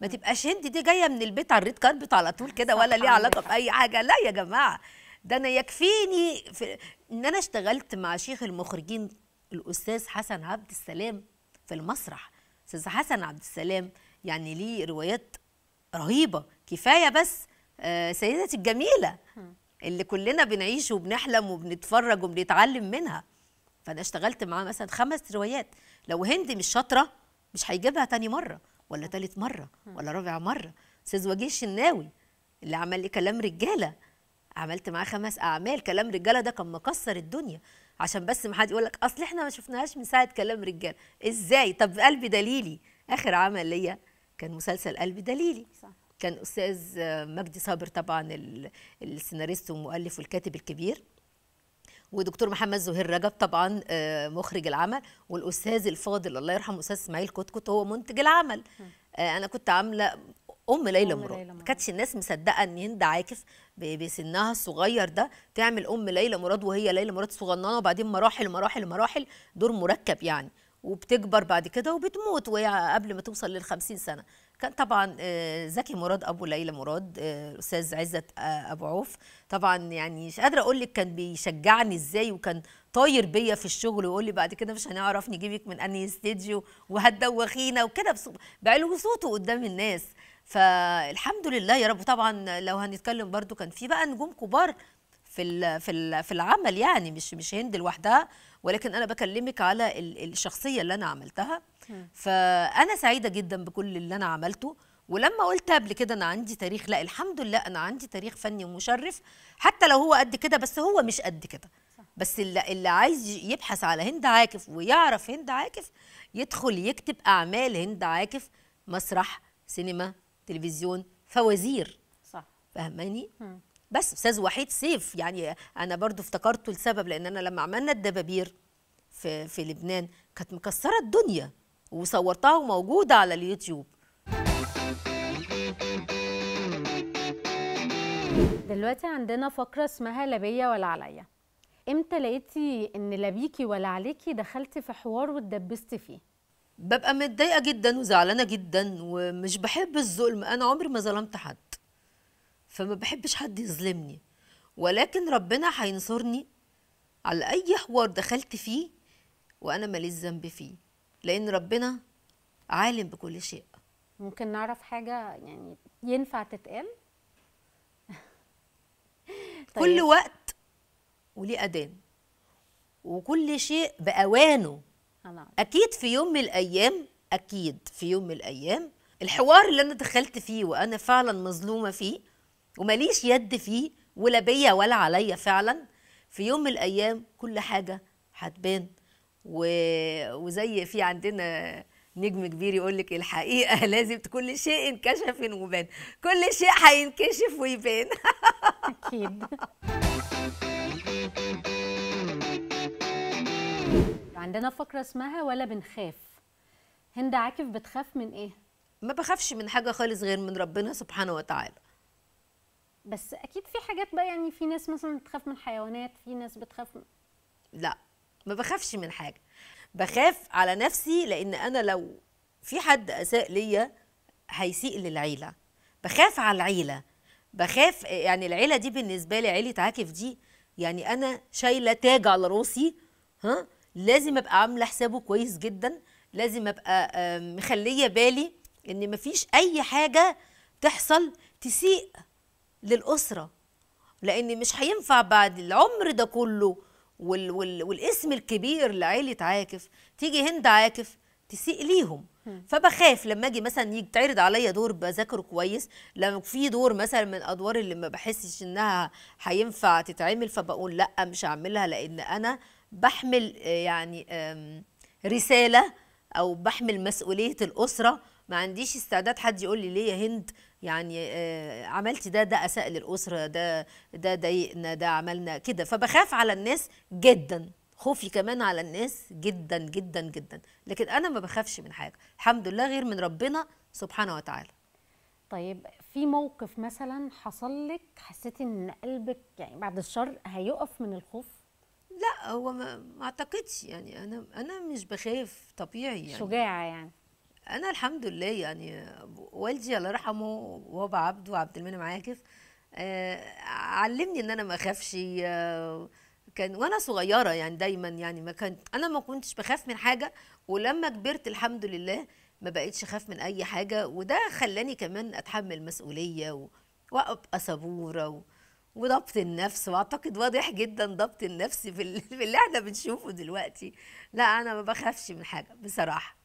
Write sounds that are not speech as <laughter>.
ما تبقاش هند دي جاية من البيت على الريد كاربت على طول كده ولا ليها علاقة بأي حاجة. لا يا جماعة ده أنا يكفيني في إن أنا اشتغلت مع شيخ المخرجين الأستاذ حسن عبد السلام في المسرح. أستاذ حسن عبد السلام يعني ليه روايات رهيبة. كفاية بس آه، سيدتي الجميلة اللي كلنا بنعيش وبنحلم وبنتفرج وبنتعلم منها. فأنا اشتغلت معاه مثلا خمس روايات. لو هند مش شاطرة مش هيجيبها تاني مرة. ولا تالت مرة ولا رابع مرة. أستاذ وجيه الشناوي اللي عمل لي كلام رجالة. عملت معاه خمس أعمال. كلام رجالة ده كان مكسر الدنيا. عشان بس ما حد يقول لك أصل إحنا ما شفناهاش من ساعة كلام رجالة. إزاي؟ طب قلبي دليلي. آخر عمل ليا كان مسلسل قلبي دليلي. صح. كان أستاذ مجدي صابر طبعا ال- السيناريست والمؤلف والكاتب الكبير. ودكتور محمد زهير رجب طبعا آه، مخرج العمل والأستاذ الفاضل الله يرحمه أستاذ إسماعيل كتكت هو منتج العمل. آه، أنا كنت عاملة أم ليلى مراد. ما. كانتش الناس مصدقة إن هند عاكف بسنها الصغير ده. تعمل أم ليلى مراد وهي ليلى مراد صغننة وبعدين مراحل مراحل مراحل دور مركب يعني. وبتكبر بعد كده وبتموت وهي قبل ما توصل للخمسين سنة. كان طبعا آه، زكي مراد أبو ليلى مراد آه، الاستاذ عزت آه، أبو عوف. طبعا يعني مش قادرة أقول لك كان بيشجعني إزاي وكان طاير بيا في الشغل ويقول لي بعد كده مش هنعرف نجيبك من انهي استديو وهتدوخينا وكده بعلو صوته قدام الناس. فالحمد لله يا رب. طبعا لو هنتكلم برضو كان في بقى نجوم كبار في في في العمل يعني مش مش هند لوحدها ولكن أنا بكلمك على ال- الشخصية اللي أنا عملتها. فأنا سعيدة جدا بكل اللي أنا عملته. ولما قلت قبل كده أنا عندي تاريخ لا الحمد لله أنا عندي تاريخ فني ومشرف حتى لو هو قد كده بس هو مش قد كده. بس اللي, اللي عايز يبحث على هند عاكف ويعرف هند عاكف يدخل يكتب أعمال هند عاكف مسرح سينما تلفزيون فوازير. صح. فاهماني. بس أستاذ وحيد سيف يعني أنا برضو افتكرته لسبب لأن أنا لما عملنا الدبابير في في لبنان كانت مكسرة الدنيا وصورتها وموجودة على اليوتيوب. دلوقتي عندنا فقرة اسمها لا بيا ولا عليا. إمتى لقيتي إن لا بيكي ولا عليكي دخلتي في حوار واتدبستي فيه؟ ببقى متضايقة جدا وزعلانة جدا ومش بحب الظلم. أنا عمري ما ظلمت حد. فما بحبش حد يظلمني ولكن ربنا هينصرني على أي حوار دخلت فيه وأنا ماليش ذنب فيه لأن ربنا عالم بكل شيء. ممكن نعرف حاجة يعني ينفع تتقال؟ <laughs> كل وقت وليه أذان وكل شيء بأوانه. أنا أكيد في يوم من الأيام أكيد في يوم من الأيام الحوار اللي أنا دخلت فيه وأنا فعلا مظلومة فيه ومليش يد فيه ولا بيا ولا عليا فعلا. في يوم من الأيام كل حاجة هتبان. و... وزي في عندنا نجم كبير يقول لك الحقيقة <laughs> لازم كل شيء انكشف وبان كل شيء هينكشف ويبان. <laughs> أكيد. عندنا فقرة اسمها ولا بنخاف. هند عاكف بتخاف من إيه؟ ما بخافش من حاجة خالص غير من ربنا سبحانه وتعالى. بس أكيد في حاجات بقى يعني في ناس مثلا بتخاف من حيوانات في ناس بتخاف من... لا ما بخافش من حاجة. بخاف على نفسي لأن أنا لو في حد أساء ليا هيسيء للعيلة. بخاف على العيلة. بخاف يعني العيلة دي بالنسبة لي عيلة عاكف دي يعني أنا شايلة تاج على راسي ها؟ لازم أبقى عاملة حسابه كويس جدا. لازم أبقى مخلية بالي إن مفيش أي حاجة تحصل تسيء للأسرة لأن مش هينفع بعد العمر ده كله وال وال والاسم الكبير لعيلة عاكف تيجي هند عاكف تسيء ليهم. فبخاف لما أجي مثلا يجي تعرض عليا دور بذاكره كويس لما في دور مثلا من الادوار اللي ما بحسش إنها هينفع تتعمل فبقول لأ مش هعملها لأن أنا بحمل آه، يعني رسالة أو بحمل مسؤولية الأسرة ما عنديش استعداد حد يقول لي ليه يا هند؟ يعني آه، عملتي ده ده أساء للأسرة ده ده ضايقنا ده عملنا كده. فبخاف على الناس جدا خوفي كمان على الناس جدا جدا جدا. لكن أنا ما بخافش من حاجة. الحمد لله غير من ربنا سبحانه وتعالى. طيب في موقف مثلا حصل لك حسيتي إن قلبك يعني بعد الشر هيقف من الخوف؟ لا هو ما, أعتقدش. يعني أنا أنا مش بخاف طبيعي يعني. شجاعة يعني. أنا الحمد لله يعني والدي الله يرحمه وبابا عبده عبد المنعم عاكف آه، علمني إن أنا ما أخافش آه، كان وأنا صغيرة يعني دايما يعني ما كان أنا ما كنتش بخاف من حاجة ولما كبرت الحمد لله ما بقيتش أخاف من أي حاجة وده خلاني كمان أتحمل مسؤولية وأبقى صبورة وضبط النفس وأعتقد واضح جدا ضبط النفس في ال- في اللي إحنا بنشوفه دلوقتي. لا أنا ما بخافش من حاجة بصراحة.